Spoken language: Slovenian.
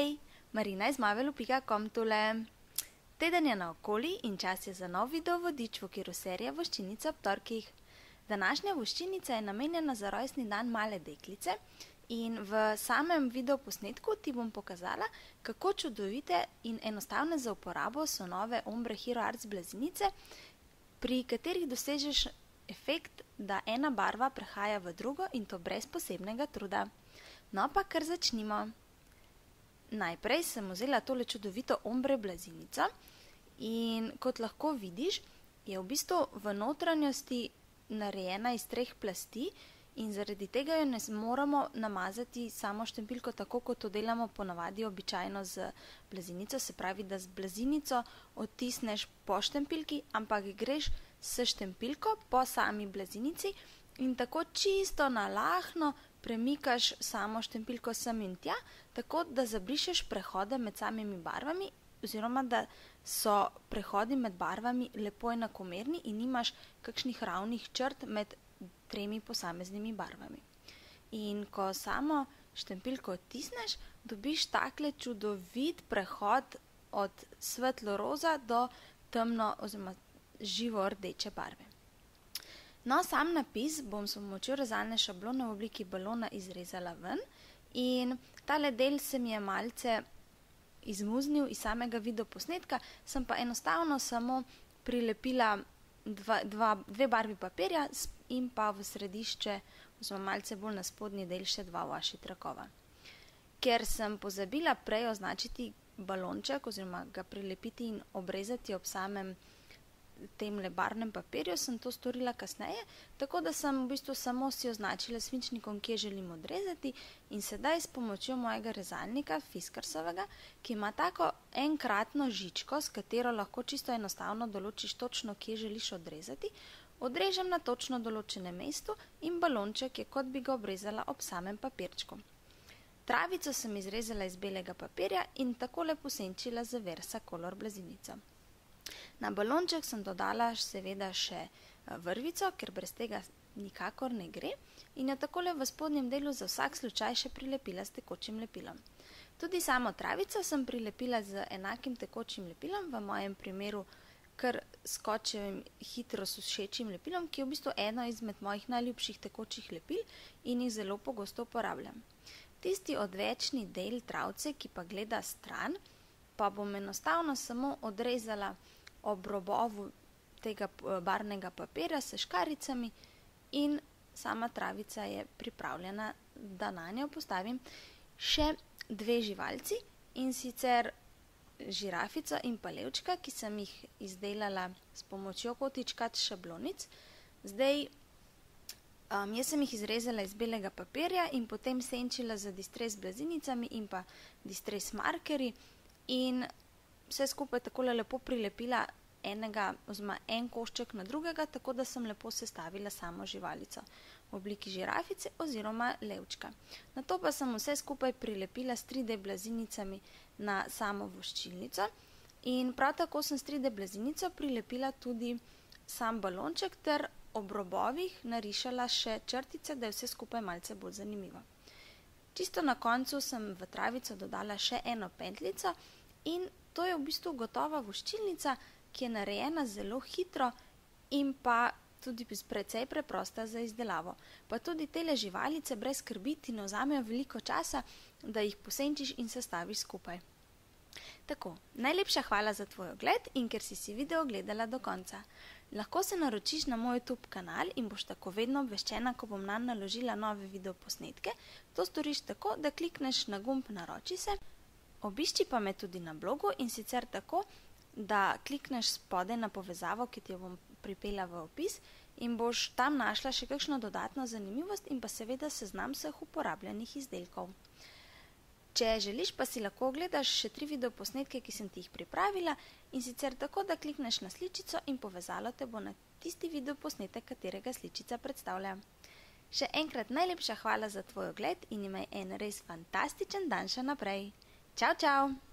Hi, zmavelu.com tole. Teden je naokoli in čas je za nov video vodič v okviru serije Voščinica ob torkih. Današnja voščinica je namenjena za rojstni dan male deklice in v samem videoposnetku ti bom pokazala, kako čudovite in enostavne za uporabo so nove Ombre Hero Arts blazinice, pri katerih dosežeš efekt, da ena barva prehaja v drugo in to brez posebnega truda. No pa kar začnimo. Najprej sem vzela tole čudovito ombre blazinico in kot lahko vidiš, je v bistvu v notranjosti narejena iz treh plasti in zaradi tega jo ne moramo namazati samo štempilko, tako kot to delamo ponavadi običajno z blazinico, se pravi, da z blazinico odtisneš po štempilki, ampak greš s štempilko po sami blazinici in tako čisto nalahno premikaš samo štempilko sem in tja, tako da zabrišeš prehode med samimi barvami, oziroma da so prehodi med barvami lepo enakomerni in nimaš kakšnih ravnih črt med tremi posameznimi barvami. In ko samo štempilko odtisneš, dobiš takle čudovit prehod od svetlo roza do temno oziroma živo rdeče barve. No, sam napis bom s pomočjo rezalne šablone v obliki balona izrezala ven in tale del se mi je malce izmuznil iz samega videoposnetka, sem pa enostavno samo prilepila dva, dva, dve barvi papirja in pa v središče, oziroma malce bolj na spodnji del, še dva vaši trakova. Ker sem pozabila prej označiti balonček oziroma ga prilepiti in obrezati ob samem tem lebarnem papirju, sem to storila kasneje, tako da sem v bistvu samo si označila svinčnikom, kje želim odrezati in sedaj s pomočjo mojega rezalnika, Fiskarsovega, ki ima tako enkratno žičko, s katero lahko čisto enostavno določiš točno, kje želiš odrezati, odrežem na točno določenem mestu in balonček je kot bi ga obrezala ob samem papirčku. Travico sem izrezala iz belega papirja in takole posenčila z Versa Color blazinico. Na balonček sem dodala seveda še eh, vrvico, ker brez tega nikakor ne gre in jo takole v spodnjem delu za vsak slučaj še prilepila s tekočim lepilom. Tudi samo travico sem prilepila z enakim tekočim lepilom, v mojem primeru kar skočevim hitro sušečim lepilom, ki je v bistvu eno izmed mojih najljubših tekočih lepil in jih zelo pogosto uporabljam. Tisti odvečni del travce, ki pa gleda stran, pa bom enostavno samo odrezala ob robovu tega eh, barnega papirja s škaricami in sama travica je pripravljena, da na njo postavim še dve živalci in sicer žirafico in palevčka, ki sem jih izdelala s pomočjo kotičkat šablonic. Zdaj, um, jaz sem jih izrezala iz belega papirja in potem senčila z distres blazinicami in pa distres markeri in vse skupaj takole lepo prilepila enega, oziroma en košček na drugega, tako da sem lepo sestavila samo živalico v obliki žirafice oziroma levčka. Na to pa sem vse skupaj prilepila s 3D blazinicami na samo voščilnico in prav tako sem s 3D blazinico prilepila tudi sam balonček ter ob robovih narišala še črtice, da je vse skupaj malce bolj zanimivo. Čisto na koncu sem v travico dodala še eno pentljico in to je v bistvu gotova voščilnica, ki je narejena zelo hitro in pa tudi precej preprosta za izdelavo. Pa tudi tele živalice brez skrbi ti ne vzamejo veliko časa, da jih posenčiš in sestaviš skupaj. Tako, najlepša hvala za tvoj ogled in ker si si video gledala do konca. Lahko se naročiš na moj YouTube kanal in boš tako vedno obveščena, ko bom nam naložila nove video posnetke. To storiš tako, da klikneš na gumb Naroči se, obišči pa me tudi na blogu in sicer tako, da klikneš spode na povezavo, ki ti jo bom pripela v opis in boš tam našla še kakšno dodatno zanimivost in pa seveda seznam vseh uporabljenih izdelkov. Če želiš, pa si lahko ogledaš še tri videoposnetke, ki sem ti jih pripravila in sicer tako, da klikneš na sličico in povezalo te bo na tisti videoposnetek, katerega sličica predstavlja. Še enkrat najlepša hvala za tvoj ogled in imaj en res fantastičen dan še naprej. Tchau, tchau!